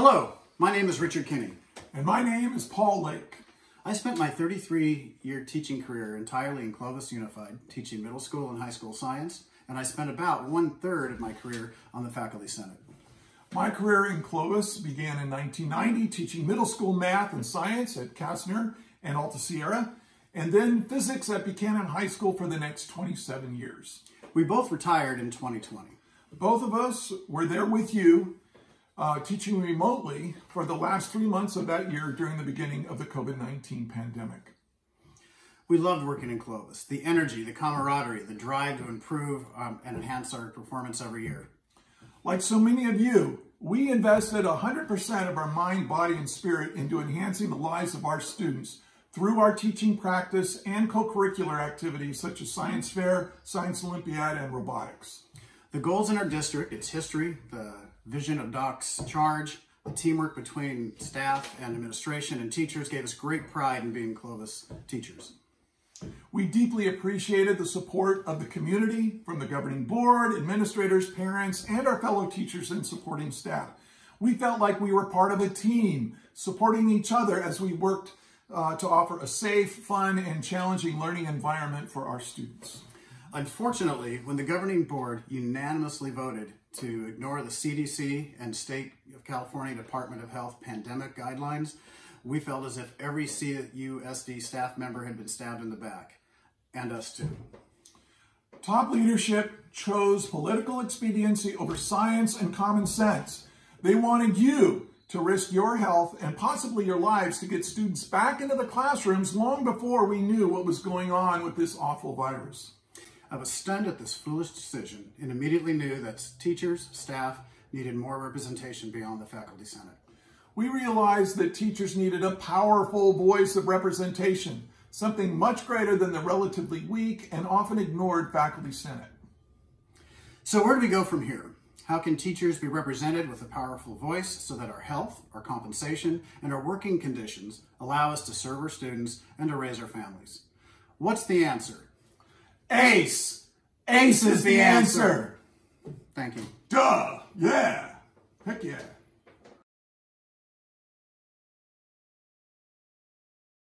Hello, my name is Richard Kinney. And my name is Paul Lake. I spent my 33-year teaching career entirely in Clovis Unified, teaching middle school and high school science, and I spent about one-third of my career on the Faculty Senate. My career in Clovis began in 1990, teaching middle school math and science at Kastner and Alta Sierra, and then physics at Buchanan High School for the next 27 years. We both retired in 2020. Both of us were there with you, uh, teaching remotely for the last three months of that year during the beginning of the COVID-19 pandemic. We loved working in Clovis. The energy, the camaraderie, the drive to improve um, and enhance our performance every year. Like so many of you, we invested 100% of our mind, body, and spirit into enhancing the lives of our students through our teaching practice and co-curricular activities such as Science Fair, Science Olympiad, and robotics. The goals in our district, its history, the vision of Doc's charge, the teamwork between staff and administration and teachers gave us great pride in being Clovis teachers. We deeply appreciated the support of the community from the governing board, administrators, parents, and our fellow teachers and supporting staff. We felt like we were part of a team, supporting each other as we worked uh, to offer a safe, fun, and challenging learning environment for our students. Unfortunately, when the governing board unanimously voted to ignore the CDC and State of California Department of Health pandemic guidelines, we felt as if every CUSD staff member had been stabbed in the back, and us too. Top leadership chose political expediency over science and common sense. They wanted you to risk your health and possibly your lives to get students back into the classrooms long before we knew what was going on with this awful virus. I was stunned at this foolish decision and immediately knew that teachers, staff needed more representation beyond the Faculty Senate. We realized that teachers needed a powerful voice of representation, something much greater than the relatively weak and often ignored Faculty Senate. So where do we go from here? How can teachers be represented with a powerful voice so that our health, our compensation, and our working conditions allow us to serve our students and to raise our families? What's the answer? ACE! ACE is the answer! Thank you. Duh! Yeah! Heck yeah.